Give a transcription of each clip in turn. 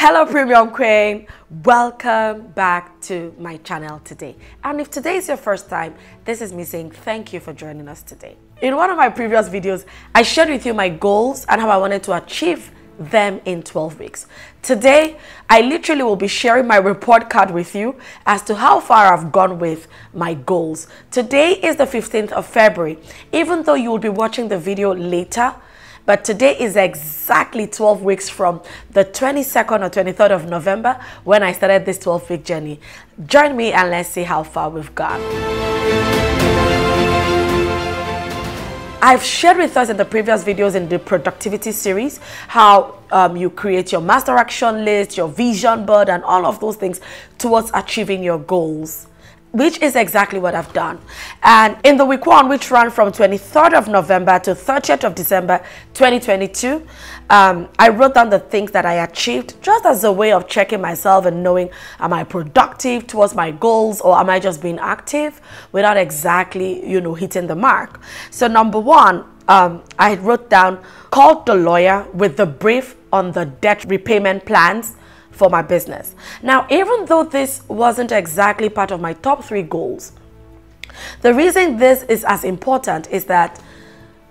Hello Premium Queen, welcome back to my channel today. And if today is your first time, this is me saying thank you for joining us today. In one of my previous videos, I shared with you my goals and how I wanted to achieve them in 12 weeks. Today, I literally will be sharing my report card with you as to how far I've gone with my goals. Today is the 15th of February. Even though you will be watching the video later, but today is exactly 12 weeks from the 22nd or 23rd of November when I started this 12 week journey. Join me and let's see how far we've gone. I've shared with us in the previous videos in the productivity series how um, you create your master action list, your vision board, and all of those things towards achieving your goals which is exactly what I've done. And in the week one, which ran from 23rd of November to 30th of December 2022, um, I wrote down the things that I achieved just as a way of checking myself and knowing am I productive towards my goals or am I just being active without exactly, you know, hitting the mark. So number one, um, I wrote down, called the lawyer with the brief on the debt repayment plans for my business. Now, even though this wasn't exactly part of my top three goals, the reason this is as important is that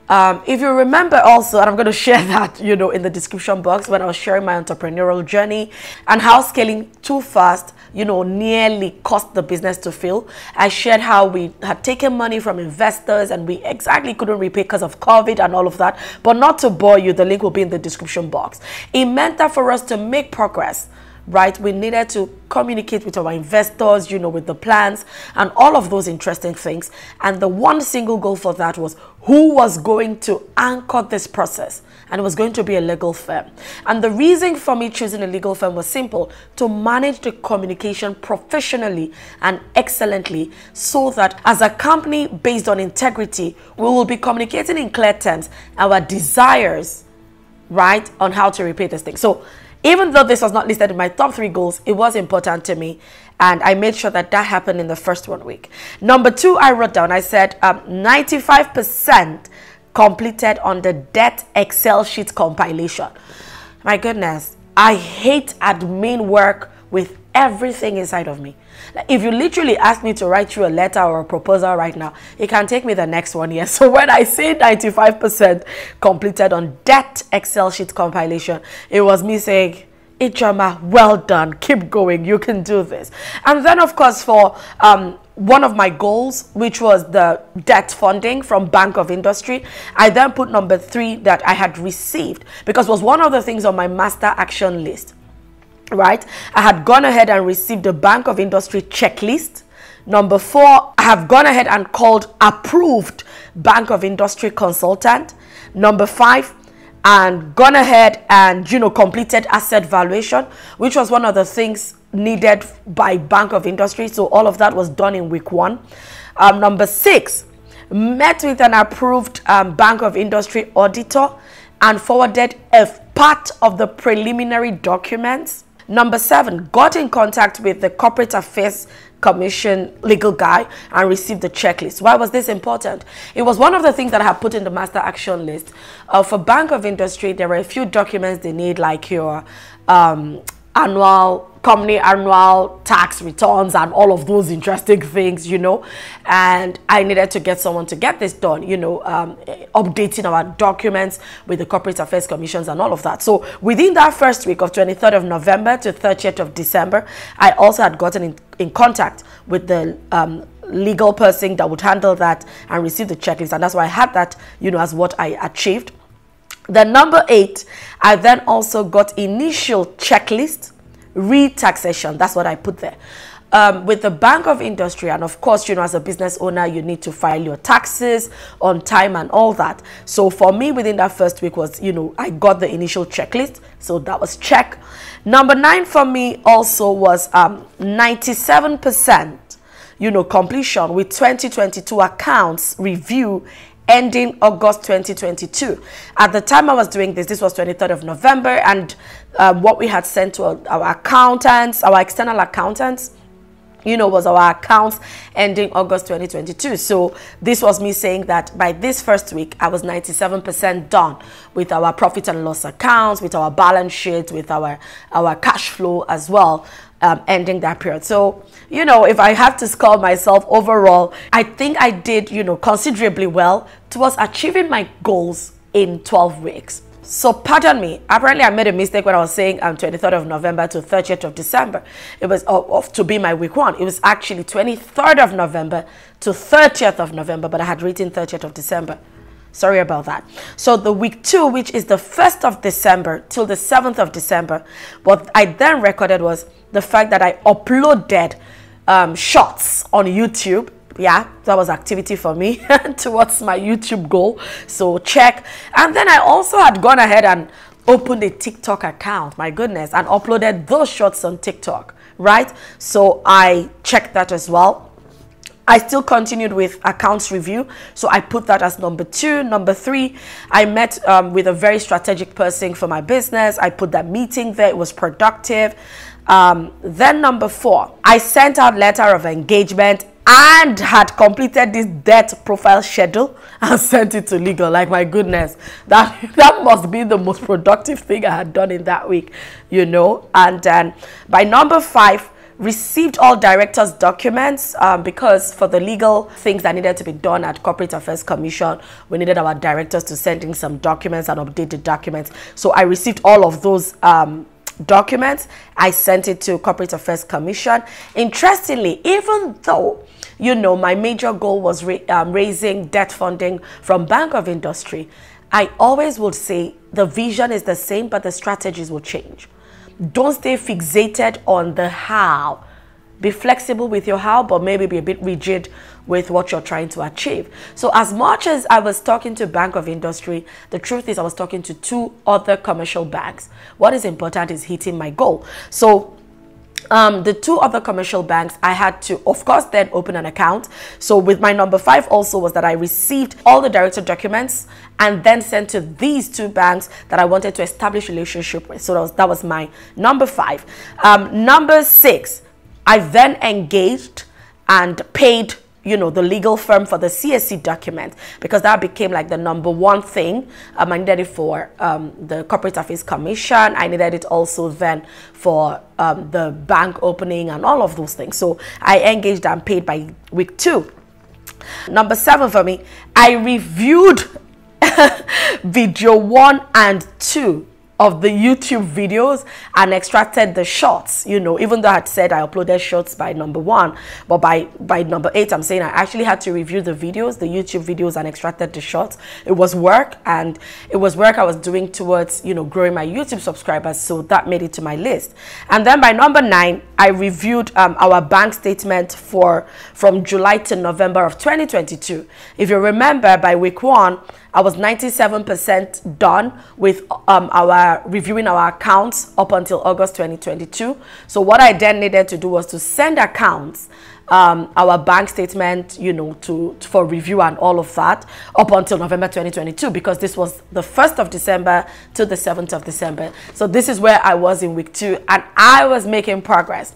um, if you remember also, and I'm going to share that, you know, in the description box when I was sharing my entrepreneurial journey and how scaling too fast, you know, nearly cost the business to fail. I shared how we had taken money from investors and we exactly couldn't repay because of COVID and all of that. But not to bore you, the link will be in the description box. It meant that for us to make progress, right? We needed to communicate with our investors, you know, with the plans and all of those interesting things. And the one single goal for that was who was going to anchor this process. And it was going to be a legal firm. And the reason for me choosing a legal firm was simple to manage the communication professionally and excellently so that as a company based on integrity, we will be communicating in clear terms our desires, right, on how to repay this thing. So even though this was not listed in my top three goals, it was important to me. And I made sure that that happened in the first one week. Number two, I wrote down, I said 95% um, completed on the debt Excel sheet compilation. My goodness, I hate admin work with everything inside of me. If you literally ask me to write you a letter or a proposal right now, it can take me the next one year. So when I say 95% completed on that Excel sheet compilation, it was me saying, Ijeoma, well done. Keep going. You can do this. And then, of course, for um, one of my goals, which was the debt funding from Bank of Industry, I then put number three that I had received because was one of the things on my master action list right? I had gone ahead and received the Bank of Industry checklist. Number four, I have gone ahead and called approved Bank of Industry consultant. Number five, and gone ahead and you know completed asset valuation, which was one of the things needed by Bank of Industry. So all of that was done in week one. Um, number six, met with an approved um, Bank of Industry auditor and forwarded a part of the preliminary documents Number seven, got in contact with the Corporate Affairs Commission legal guy and received the checklist. Why was this important? It was one of the things that I have put in the master action list. Uh, for Bank of Industry, there are a few documents they need like your um, annual company annual tax returns and all of those interesting things, you know. And I needed to get someone to get this done, you know, um, updating our documents with the Corporate Affairs Commissions and all of that. So within that first week of 23rd of November to 30th of December, I also had gotten in, in contact with the um, legal person that would handle that and receive the checklist. And that's why I had that, you know, as what I achieved. The number eight, I then also got initial checklist re-taxation. That's what I put there. Um, with the Bank of Industry, and of course, you know, as a business owner, you need to file your taxes on time and all that. So for me, within that first week was, you know, I got the initial checklist. So that was check. Number nine for me also was 97%, um, you know, completion with 2022 accounts review ending August 2022. At the time I was doing this, this was 23rd of November, and um, what we had sent to our, our accountants, our external accountants, you know, was our accounts ending August 2022. So this was me saying that by this first week, I was 97% done with our profit and loss accounts, with our balance sheet, with our, our cash flow as well. Um, ending that period. So, you know, if I have to score myself overall, I think I did, you know, considerably well towards achieving my goals in 12 weeks. So pardon me, apparently I made a mistake when I was saying um, 23rd of November to 30th of December. It was uh, to be my week one. It was actually 23rd of November to 30th of November, but I had written 30th of December. Sorry about that. So the week two, which is the 1st of December till the 7th of December, what I then recorded was the fact that I uploaded um, shots on YouTube yeah that was activity for me towards my youtube goal so check and then i also had gone ahead and opened a tiktok account my goodness and uploaded those shots on tiktok right so i checked that as well I still continued with accounts review. So I put that as number two. Number three, I met um, with a very strategic person for my business. I put that meeting there. It was productive. Um, then number four, I sent out letter of engagement and had completed this debt profile schedule and sent it to legal. Like my goodness, that that must be the most productive thing I had done in that week, you know. And then by number five, received all directors documents um, because for the legal things that needed to be done at corporate affairs commission we needed our directors to send in some documents and update the documents so i received all of those um, documents i sent it to corporate affairs commission interestingly even though you know, my major goal was ra um, raising debt funding from Bank of Industry. I always would say the vision is the same, but the strategies will change. Don't stay fixated on the how. Be flexible with your how, but maybe be a bit rigid with what you're trying to achieve. So as much as I was talking to Bank of Industry, the truth is I was talking to two other commercial banks. What is important is hitting my goal. So um, the two other commercial banks, I had to, of course, then open an account. So with my number five also was that I received all the director documents and then sent to these two banks that I wanted to establish relationship with. So that was, that was my number five. Um, number six, I then engaged and paid you know, the legal firm for the CAC document because that became like the number one thing. Um, I needed it for um, the Corporate Affairs Commission. I needed it also then for um, the bank opening and all of those things. So I engaged and paid by week two. Number seven for me, I reviewed video one and two of the YouTube videos and extracted the shots, you know, even though I had said I uploaded shots by number one, but by, by number eight, I'm saying I actually had to review the videos, the YouTube videos and extracted the shots. It was work and it was work I was doing towards, you know, growing my YouTube subscribers. So that made it to my list. And then by number nine, I reviewed um, our bank statement for from July to November of 2022. If you remember by week one, I was 97% done with um, our reviewing our accounts up until August 2022. So what I then needed to do was to send accounts um, our bank statement, you know, to, to, for review and all of that up until November 2022 because this was the 1st of December to the 7th of December. So this is where I was in week two and I was making progress.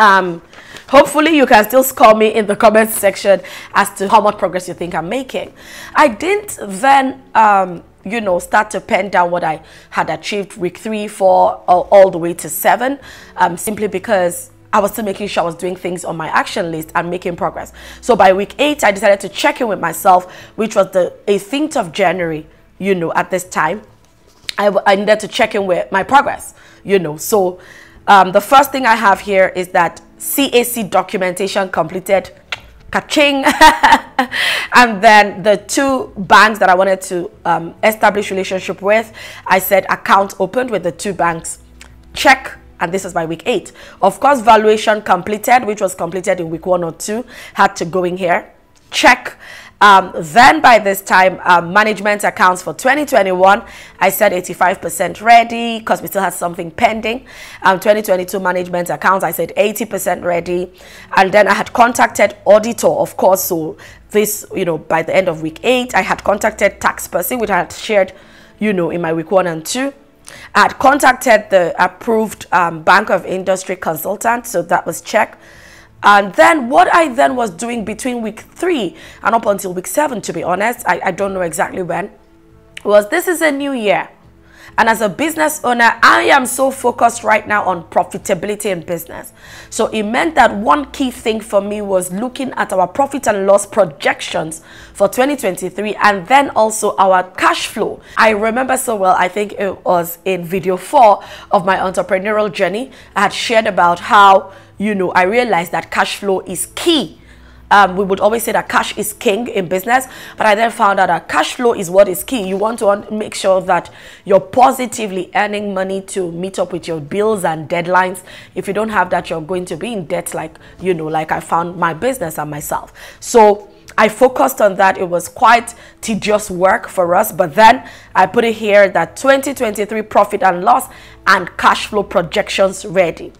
Um, hopefully you can still score me in the comments section as to how much progress you think I'm making. I didn't then, um, you know, start to pen down what I had achieved week three, four, all, the way to seven, um, simply because I was still making sure I was doing things on my action list and making progress. So by week eight, I decided to check in with myself, which was the 18th of January, you know, at this time. I, I needed to check in with my progress, you know. So um, the first thing I have here is that CAC documentation completed. Kaching. and then the two banks that I wanted to um, establish relationship with, I said account opened with the two banks. Check and this is by week eight. Of course, valuation completed, which was completed in week one or two, had to go in here. Check. Um, then by this time, um, management accounts for 2021, I said 85% ready because we still had something pending. Um, 2022 management accounts, I said 80% ready. And then I had contacted auditor, of course. So this, you know, by the end of week eight, I had contacted tax person, which I had shared, you know, in my week one and two. I had contacted the approved um, Bank of Industry consultant, so that was checked. And then what I then was doing between week three and up until week seven, to be honest, I, I don't know exactly when, was this is a new year. And as a business owner, I am so focused right now on profitability in business. So it meant that one key thing for me was looking at our profit and loss projections for 2023 and then also our cash flow. I remember so well, I think it was in video four of my entrepreneurial journey, I had shared about how, you know, I realized that cash flow is key um, we would always say that cash is king in business, but I then found out that cash flow is what is key. You want to make sure that you're positively earning money to meet up with your bills and deadlines. If you don't have that, you're going to be in debt, like, you know, like I found my business and myself. So, I focused on that. It was quite tedious work for us, but then I put it here that 2023 profit and loss and cash flow projections ready.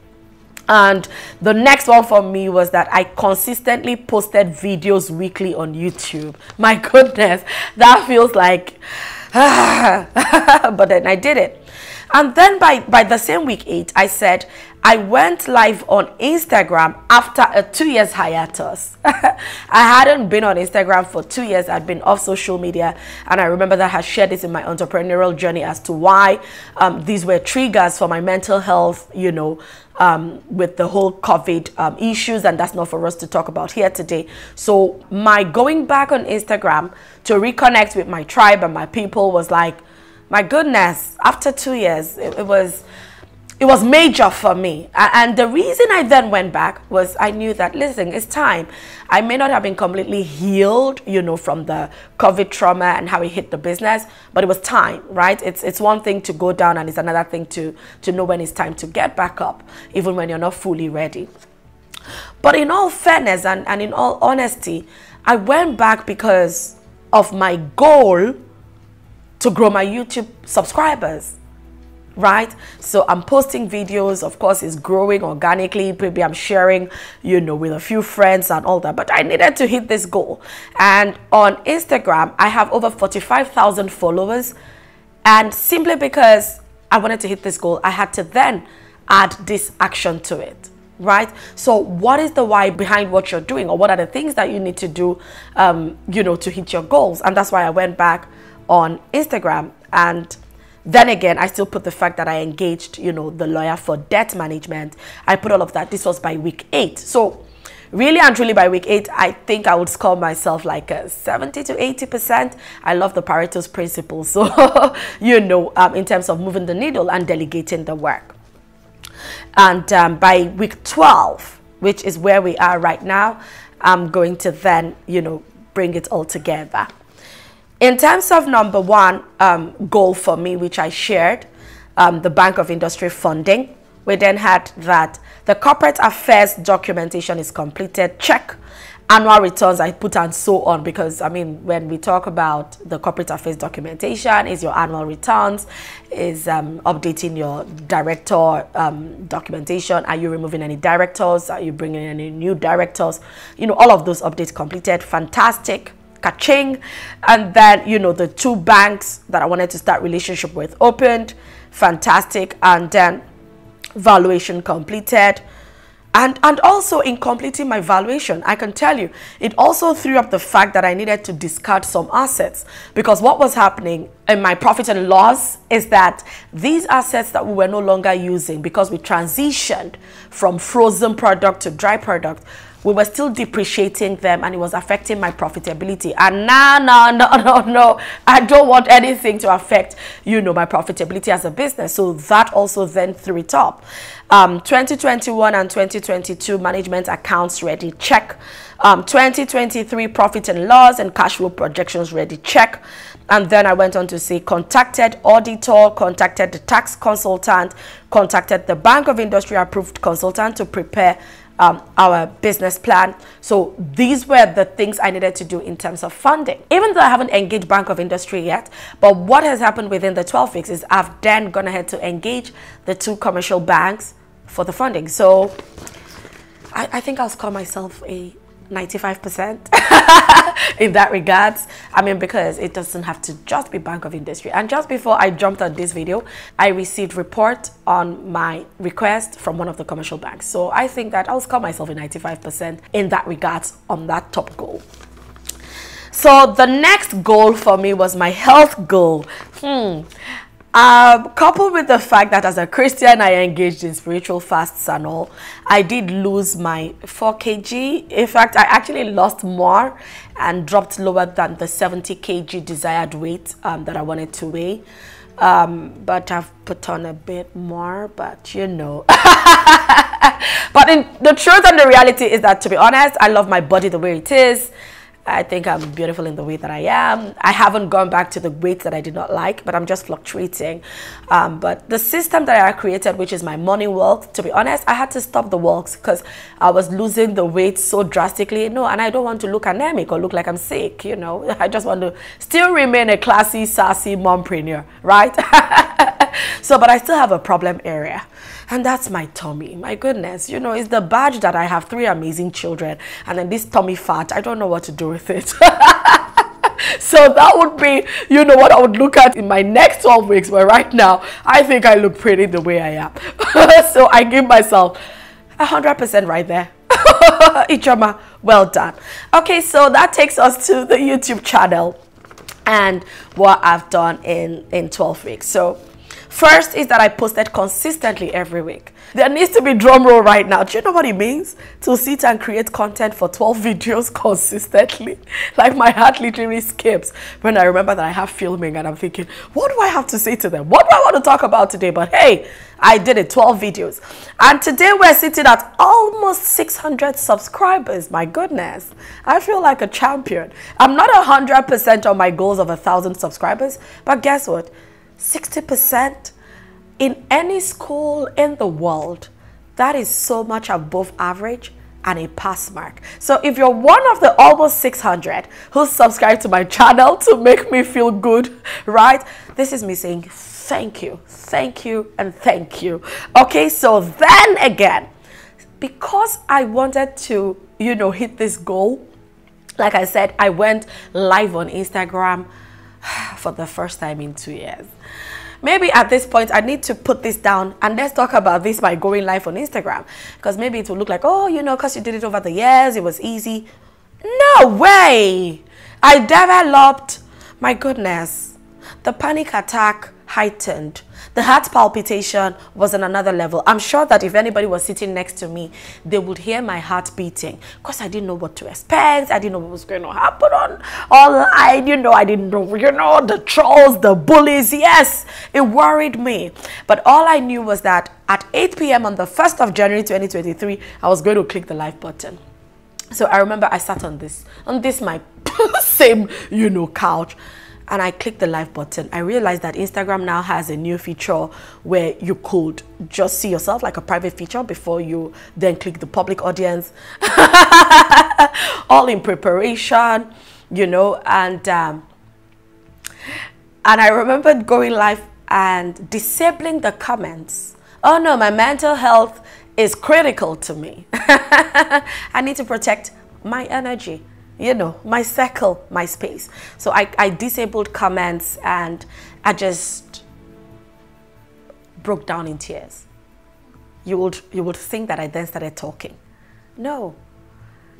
And the next one for me was that I consistently posted videos weekly on YouTube. My goodness, that feels like, but then I did it. And then by, by the same week eight, I said, I went live on Instagram after a two years hiatus. I hadn't been on Instagram for two years. I'd been off social media. And I remember that I had shared this in my entrepreneurial journey as to why um, these were triggers for my mental health, you know, um, with the whole COVID um, issues. And that's not for us to talk about here today. So my going back on Instagram to reconnect with my tribe and my people was like, my goodness, after two years, it, it was it was major for me. And the reason I then went back was I knew that, listen, it's time. I may not have been completely healed, you know, from the COVID trauma and how it hit the business, but it was time, right? It's, it's one thing to go down and it's another thing to, to know when it's time to get back up, even when you're not fully ready. But in all fairness and, and in all honesty, I went back because of my goal to grow my YouTube subscribers right? So i'm posting videos. Of course it's growing organically. Maybe i'm sharing you know with a few friends and all that but i needed to hit this goal. And on instagram i have over 45,000 followers. And simply because i wanted to hit this goal i had to then add this action to it right? So what is the why behind what you're doing or what are the things that you need to do um, you know to hit your goals? And that's why i went back on instagram and then again, I still put the fact that I engaged, you know, the lawyer for debt management. I put all of that. This was by week eight. So really and truly by week eight, I think I would score myself like a 70 to 80%. I love the Pareto's principle. So, you know, um, in terms of moving the needle and delegating the work. And um, by week 12, which is where we are right now, I'm going to then, you know, bring it all together. In terms of number one um, goal for me, which I shared, um, the Bank of Industry funding, we then had that the corporate affairs documentation is completed, check. Annual returns I put and so on because I mean when we talk about the corporate affairs documentation is your annual returns, is um, updating your director um, documentation, are you removing any directors, are you bringing any new directors, you know all of those updates completed, fantastic kaching and then you know the two banks that i wanted to start relationship with opened. Fantastic. And then valuation completed. And and also in completing my valuation i can tell you it also threw up the fact that i needed to discard some assets. Because what was happening in my profit and loss is that these assets that we were no longer using because we transitioned from frozen product to dry product we were still depreciating them and it was affecting my profitability. And no no no no no. I don't want anything to affect you know my profitability as a business. So that also then threw it up. Um, 2021 and 2022 management accounts ready check. Um, 2023 profit and loss and cash flow projections ready check. And then I went on to say contacted auditor, contacted the tax consultant, contacted the Bank of Industry approved consultant to prepare um, our business plan. So these were the things I needed to do in terms of funding. Even though I haven't engaged Bank of Industry yet, but what has happened within the 12 weeks is I've then gone ahead to engage the two commercial banks for the funding. So I, I think I'll call myself a 95% in that regards. I mean, because it doesn't have to just be Bank of Industry. And just before I jumped on this video, I received report on my request from one of the commercial banks. So I think that I'll score myself a 95% in that regards on that top goal. So the next goal for me was my health goal. Hmm. Um, coupled with the fact that as a Christian, I engaged in spiritual fasts and all, I did lose my 4 kg. In fact, I actually lost more and dropped lower than the 70 kg desired weight um, that I wanted to weigh. Um, but I've put on a bit more, but you know. but in, the truth and the reality is that, to be honest, I love my body the way it is. I think I'm beautiful in the way that I am. I haven't gone back to the weight that I did not like, but I'm just fluctuating. Um, but the system that I created, which is my morning walk, to be honest, I had to stop the walks because I was losing the weight so drastically. No, and I don't want to look anemic or look like I'm sick, you know. I just want to still remain a classy, sassy mompreneur, right? so, but I still have a problem area. And that's my tummy. My goodness, you know, it's the badge that I have three amazing children. And then this tummy fat, I don't know what to do with it. so that would be, you know, what I would look at in my next 12 weeks. But right now, I think I look pretty the way I am. so I give myself 100% right there. Ijeoma, well done. Okay, so that takes us to the YouTube channel and what I've done in, in 12 weeks. So First is that I posted consistently every week. There needs to be drum roll right now. Do you know what it means? To sit and create content for 12 videos consistently. Like my heart literally skips when I remember that I have filming and I'm thinking, what do I have to say to them? What do I want to talk about today? But hey, I did it 12 videos. And today we're sitting at almost 600 subscribers. My goodness. I feel like a champion. I'm not 100% on my goals of a 1,000 subscribers, but guess what? 60% in any school in the world, that is so much above average and a pass mark. So if you're one of the almost 600 who subscribe to my channel to make me feel good, right? This is me saying thank you, thank you, and thank you. Okay, so then again, because I wanted to, you know, hit this goal, like I said, I went live on Instagram for the first time in two years. Maybe at this point, I need to put this down and let's talk about this by going live on Instagram. Because maybe it will look like, oh, you know, because you did it over the years, it was easy. No way! I developed, my goodness, the panic attack heightened the heart palpitation was on another level. I'm sure that if anybody was sitting next to me, they would hear my heart beating because I didn't know what to expect. I didn't know what was going to happen on online. You know, I didn't know, you know, the trolls, the bullies. Yes, it worried me. But all I knew was that at 8 p.m. on the 1st of January 2023, I was going to click the live button. So I remember I sat on this, on this my same, you know, couch and I clicked the live button, I realized that Instagram now has a new feature where you could just see yourself like a private feature before you then click the public audience. All in preparation, you know, and um, and I remembered going live and disabling the comments. Oh no, my mental health is critical to me. I need to protect my energy you know, my circle, my space. So I, I disabled comments and I just broke down in tears. You would, you would think that I then started talking. No.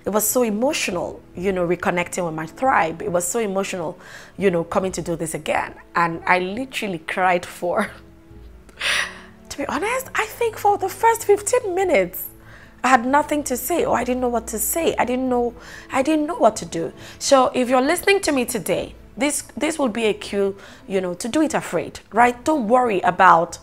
It was so emotional, you know, reconnecting with my tribe. It was so emotional, you know, coming to do this again. And I literally cried for, to be honest, I think for the first 15 minutes. I had nothing to say or I didn't know what to say. I didn't know I didn't know what to do. So if you're listening to me today, this this will be a cue, you know, to do it afraid, right? Don't worry about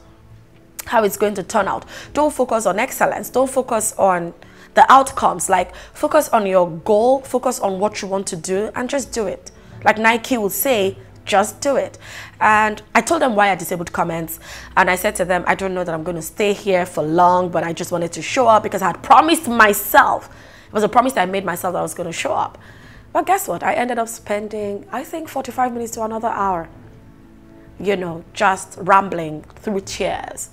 how it's going to turn out. Don't focus on excellence. Don't focus on the outcomes. Like focus on your goal, focus on what you want to do and just do it. Like Nike will say, just do it. And I told them why I disabled comments. And I said to them, I don't know that I'm going to stay here for long, but I just wanted to show up because I had promised myself. It was a promise I made myself that I was going to show up. But guess what? I ended up spending, I think, 45 minutes to another hour, you know, just rambling through tears.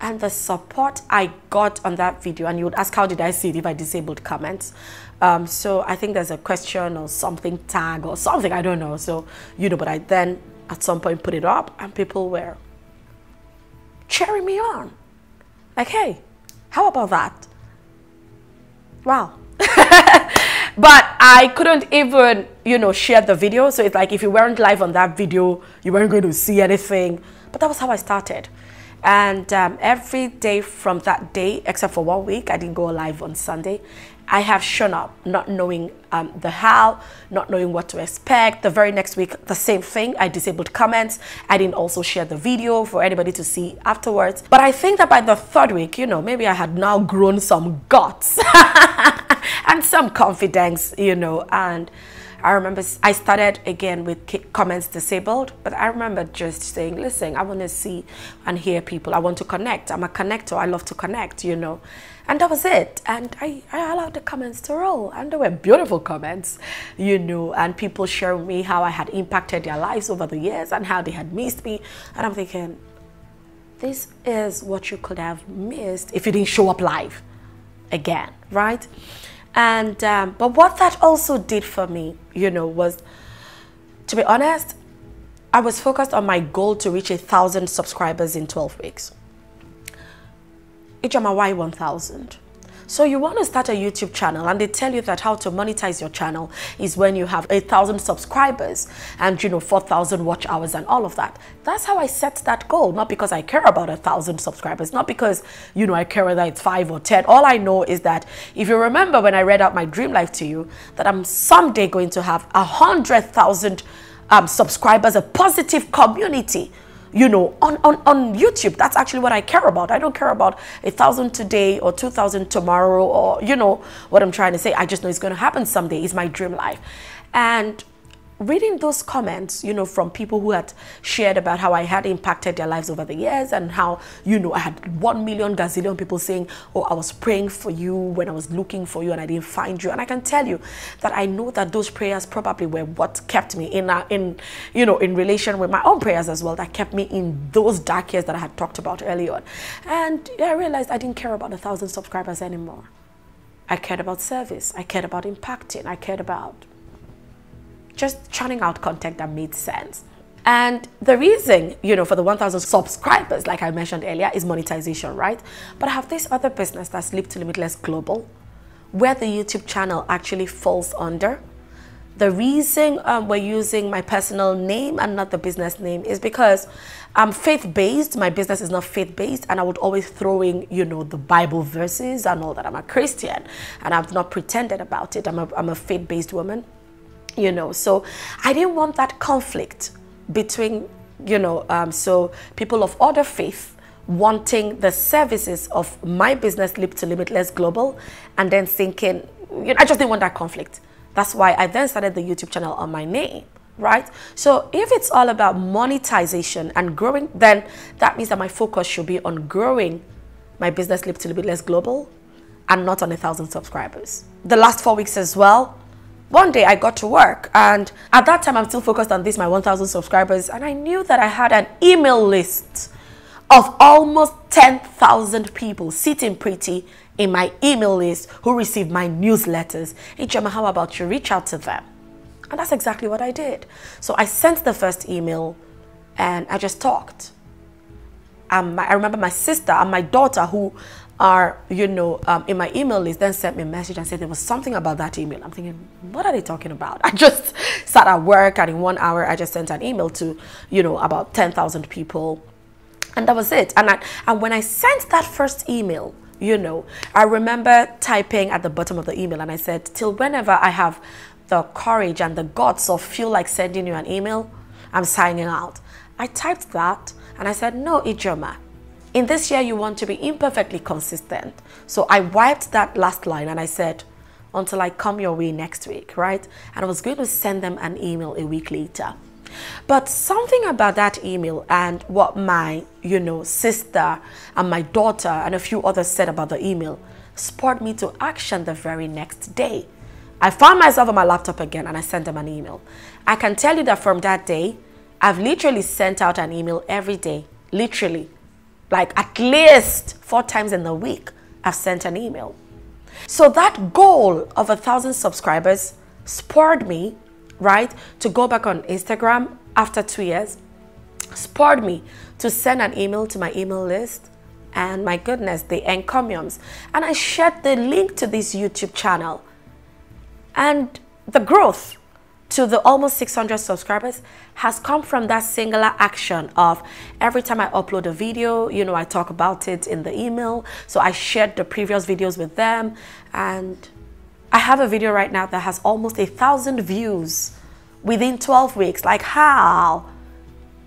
And the support I got on that video, and you would ask, how did I see it if I disabled comments? Um, so I think there's a question or something tag or something, I don't know. So, you know, but I then at some point put it up and people were cheering me on. Like, hey, how about that? Wow. but I couldn't even, you know, share the video. So it's like if you weren't live on that video, you weren't going to see anything. But that was how I started. And um, every day from that day, except for one week, I didn't go live on Sunday. I have shown up not knowing um, the how, not knowing what to expect. The very next week, the same thing. I disabled comments. I didn't also share the video for anybody to see afterwards. But I think that by the third week, you know, maybe I had now grown some guts and some confidence, you know, and I remember I started again with comments disabled, but I remember just saying, listen, I want to see and hear people. I want to connect. I'm a connector. I love to connect, you know. And that was it. And I, I allowed the comments to roll. And they were beautiful comments, you know, and people sharing me how I had impacted their lives over the years and how they had missed me. And I'm thinking, this is what you could have missed if you didn't show up live again, right? And um, but what that also did for me, you know, was to be honest, I was focused on my goal to reach a thousand subscribers in 12 weeks. Ijeoma, why 1,000? So you want to start a YouTube channel and they tell you that how to monetize your channel is when you have a thousand subscribers and you know 4,000 watch hours and all of that. That's how I set that goal, not because I care about a thousand subscribers, not because you know I care whether it's five or 10. All I know is that if you remember when I read out my dream life to you, that I'm someday going to have a hundred thousand um, subscribers, a positive community you know, on, on, on YouTube. That's actually what I care about. I don't care about a thousand today or 2,000 tomorrow or, you know, what I'm trying to say. I just know it's going to happen someday. It's my dream life. And reading those comments, you know, from people who had shared about how I had impacted their lives over the years and how, you know, I had one million gazillion people saying, oh, I was praying for you when I was looking for you and I didn't find you. And I can tell you that I know that those prayers probably were what kept me in, uh, in you know, in relation with my own prayers as well, that kept me in those dark years that I had talked about earlier on. And I realized I didn't care about a thousand subscribers anymore. I cared about service. I cared about impacting. I cared about just churning out content that made sense. And the reason, you know, for the 1,000 subscribers, like I mentioned earlier, is monetization, right? But I have this other business that's Leap to Limitless Global, where the YouTube channel actually falls under. The reason um, we're using my personal name and not the business name is because I'm faith-based. My business is not faith-based, and I would always throw in, you know, the Bible verses and all that. I'm a Christian, and I've not pretended about it. I'm a, I'm a faith-based woman you know. So i didn't want that conflict between you know um, so people of other faith wanting the services of my business Leap to Limitless global and then thinking you know, i just didn't want that conflict. That's why i then started the youtube channel on my name right? So if it's all about monetization and growing then that means that my focus should be on growing my business Leap to Limitless global and not on a thousand subscribers. The last four weeks as well one day I got to work and at that time I'm still focused on this, my 1000 subscribers. And I knew that I had an email list of almost 10,000 people sitting pretty in my email list who received my newsletters. Hey, Ijeoma, how about you reach out to them? And that's exactly what I did. So I sent the first email and I just talked. I remember my sister and my daughter who are, you know, um, in my email list, then sent me a message and said there was something about that email. I'm thinking, what are they talking about? I just sat at work and in one hour, I just sent an email to, you know, about 10,000 people. And that was it. And, I, and when I sent that first email, you know, I remember typing at the bottom of the email and I said, till whenever I have the courage and the guts of feel like sending you an email, I'm signing out. I typed that and I said, no, Ijeoma, in this year, you want to be imperfectly consistent. So I wiped that last line and I said, until I come your way next week, right? And I was going to send them an email a week later. But something about that email and what my, you know, sister and my daughter and a few others said about the email spurred me to action the very next day. I found myself on my laptop again and I sent them an email. I can tell you that from that day, I've literally sent out an email every day, literally like at least four times in the week, I've sent an email. So that goal of a thousand subscribers spurred me, right, to go back on Instagram after two years, spurred me to send an email to my email list. And my goodness, the encomiums. And I shared the link to this YouTube channel. And the growth to the almost 600 subscribers has come from that singular action of every time I upload a video, you know, I talk about it in the email. So I shared the previous videos with them and I have a video right now that has almost a thousand views within 12 weeks. Like how?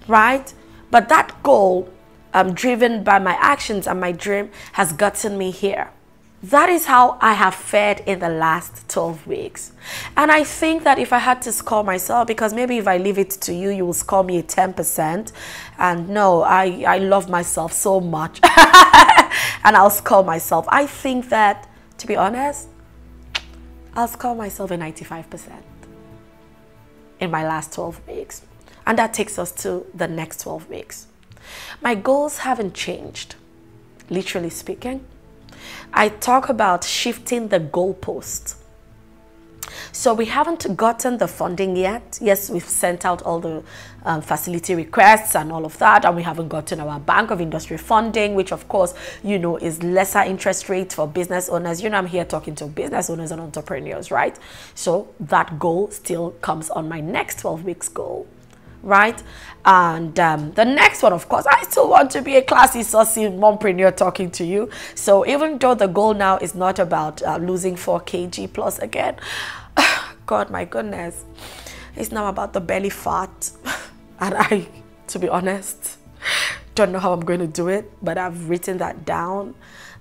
Right? But that goal, um, driven by my actions and my dream, has gotten me here. That is how I have fared in the last 12 weeks. And I think that if I had to score myself, because maybe if I leave it to you, you will score me a 10%. And no, I, I love myself so much. and I'll score myself. I think that, to be honest, I'll score myself a 95% in my last 12 weeks. And that takes us to the next 12 weeks. My goals haven't changed, literally speaking. I talk about shifting the goalpost. So we haven't gotten the funding yet. Yes, we've sent out all the um, facility requests and all of that, and we haven't gotten our Bank of Industry funding, which of course, you know, is lesser interest rate for business owners. You know, I'm here talking to business owners and entrepreneurs, right? So that goal still comes on my next 12 weeks goal right? And um, the next one, of course, I still want to be a classy, saucy mompreneur talking to you. So even though the goal now is not about uh, losing 4 kg plus again, God, my goodness, it's now about the belly fat. and I, to be honest, don't know how I'm going to do it, but I've written that down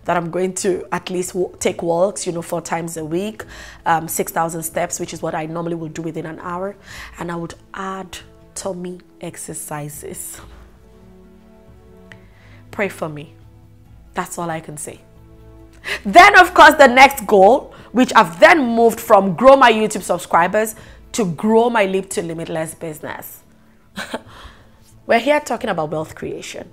that I'm going to at least take walks, you know, four times a week, um, 6,000 steps, which is what I normally will do within an hour. And I would add tummy exercises. Pray for me. That's all I can say. Then, of course, the next goal, which I've then moved from grow my YouTube subscribers to grow my Leap to Limitless business. We're here talking about wealth creation.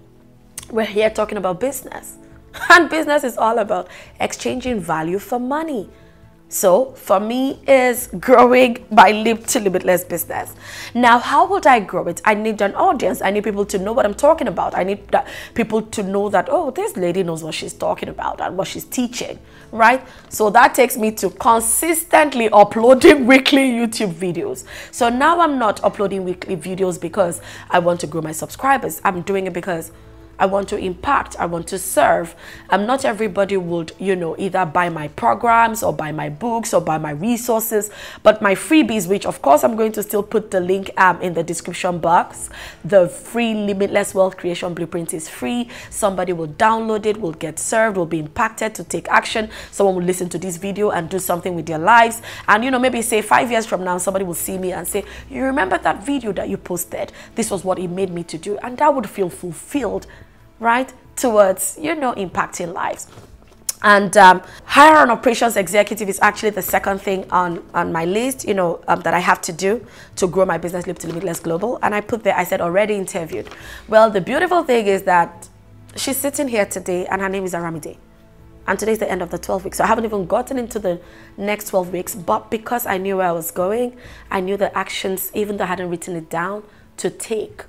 We're here talking about business. And business is all about exchanging value for money. So for me is growing my Leap to Limitless business. Now, how would I grow it? I need an audience. I need people to know what I'm talking about. I need people to know that, oh, this lady knows what she's talking about and what she's teaching, right? So that takes me to consistently uploading weekly YouTube videos. So now I'm not uploading weekly videos because I want to grow my subscribers. I'm doing it because I want to impact, I want to serve. Um, not everybody would, you know, either buy my programs or buy my books or buy my resources, but my freebies, which of course I'm going to still put the link um, in the description box. The free Limitless Wealth Creation Blueprint is free. Somebody will download it, will get served, will be impacted to take action. Someone will listen to this video and do something with their lives. And, you know, maybe say five years from now, somebody will see me and say, you remember that video that you posted? This was what it made me to do. And that would feel fulfilled right, towards, you know, impacting lives. And um, hire an operations executive is actually the second thing on, on my list, you know, um, that I have to do to grow my business Leap to Limitless Global. And I put there, I said already interviewed. Well, the beautiful thing is that she's sitting here today and her name is Aramide. And today's the end of the 12 weeks. So I haven't even gotten into the next 12 weeks. But because I knew where I was going, I knew the actions, even though I hadn't written it down, to take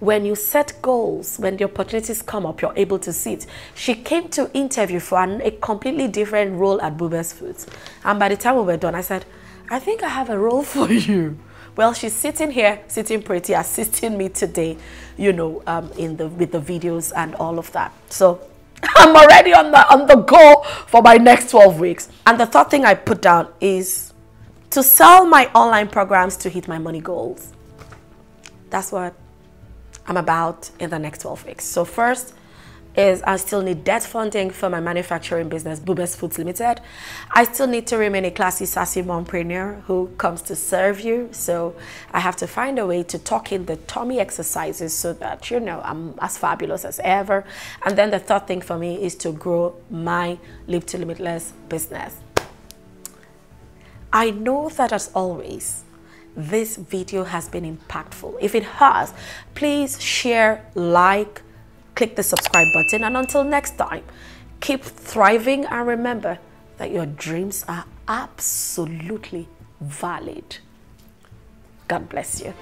when you set goals, when the opportunities come up, you're able to see it. She came to interview for an, a completely different role at Bubez Foods. And by the time we were done, I said, I think I have a role for you. Well, she's sitting here, sitting pretty, assisting me today, you know, um, in the with the videos and all of that. So I'm already on the on the go for my next 12 weeks. And the third thing I put down is to sell my online programs to hit my money goals. That's what I'm about in the next 12 weeks. So first is I still need debt funding for my manufacturing business, Bubez Foods Limited. I still need to remain a classy, sassy mompreneur who comes to serve you. So I have to find a way to talk in the tummy exercises so that, you know, I'm as fabulous as ever. And then the third thing for me is to grow my Leap to Limitless business. I know that as always, this video has been impactful. If it has, please share, like, click the subscribe button. And until next time, keep thriving and remember that your dreams are absolutely valid. God bless you.